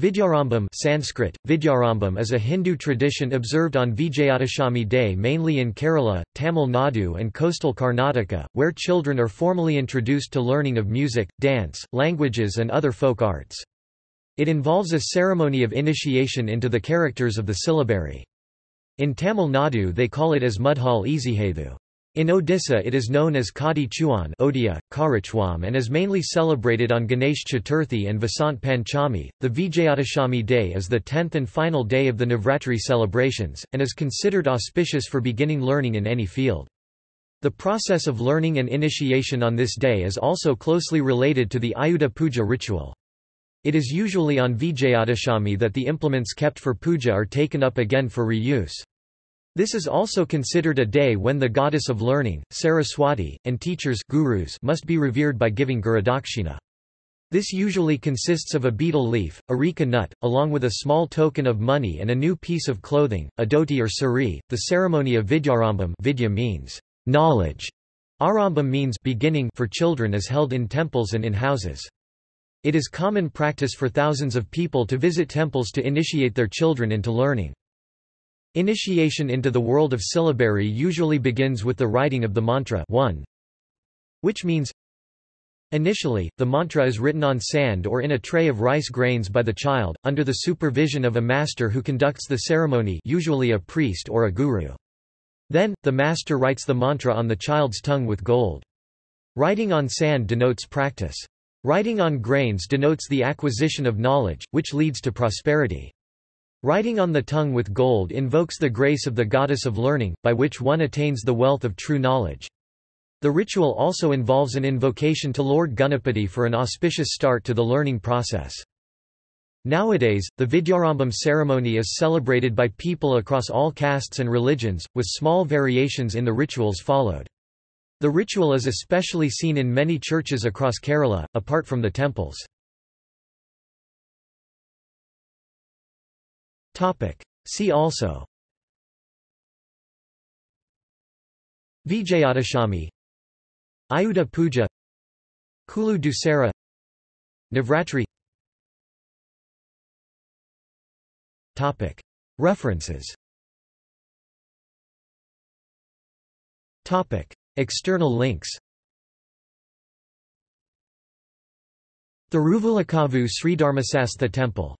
Vidyarambham Sanskrit, Vidyarambham is a Hindu tradition observed on Vijayadashami Day mainly in Kerala, Tamil Nadu and coastal Karnataka, where children are formally introduced to learning of music, dance, languages and other folk arts. It involves a ceremony of initiation into the characters of the syllabary. In Tamil Nadu they call it as Mudhal Ezhathu. In Odisha it is known as Khadi Chuan Odia, Karichwam and is mainly celebrated on Ganesh Chaturthi and Vasant Panchami. The Vijayadashami day is the tenth and final day of the Navratri celebrations, and is considered auspicious for beginning learning in any field. The process of learning and initiation on this day is also closely related to the Ayudha Puja ritual. It is usually on Vijayadashami that the implements kept for puja are taken up again for reuse. This is also considered a day when the goddess of learning, Saraswati, and teachers gurus must be revered by giving gurudakshina. This usually consists of a betel leaf, areca nut, along with a small token of money and a new piece of clothing, a dhoti or sari. The ceremony of Vidyarambham vidya means knowledge. Arambam means beginning for children is held in temples and in houses. It is common practice for thousands of people to visit temples to initiate their children into learning. Initiation into the world of syllabary usually begins with the writing of the mantra 1, which means Initially, the mantra is written on sand or in a tray of rice grains by the child, under the supervision of a master who conducts the ceremony usually a priest or a guru. Then, the master writes the mantra on the child's tongue with gold. Writing on sand denotes practice. Writing on grains denotes the acquisition of knowledge, which leads to prosperity. Writing on the tongue with gold invokes the grace of the goddess of learning, by which one attains the wealth of true knowledge. The ritual also involves an invocation to Lord Ganapati for an auspicious start to the learning process. Nowadays, the Vidyarambham ceremony is celebrated by people across all castes and religions, with small variations in the rituals followed. The ritual is especially seen in many churches across Kerala, apart from the temples. Topic. See also. Vijayadashami. Ayudha Puja. Kulu Dussehra Navratri. Topic. References. Topic. External links. Thiruvallakavu Sri Dharmasastha Temple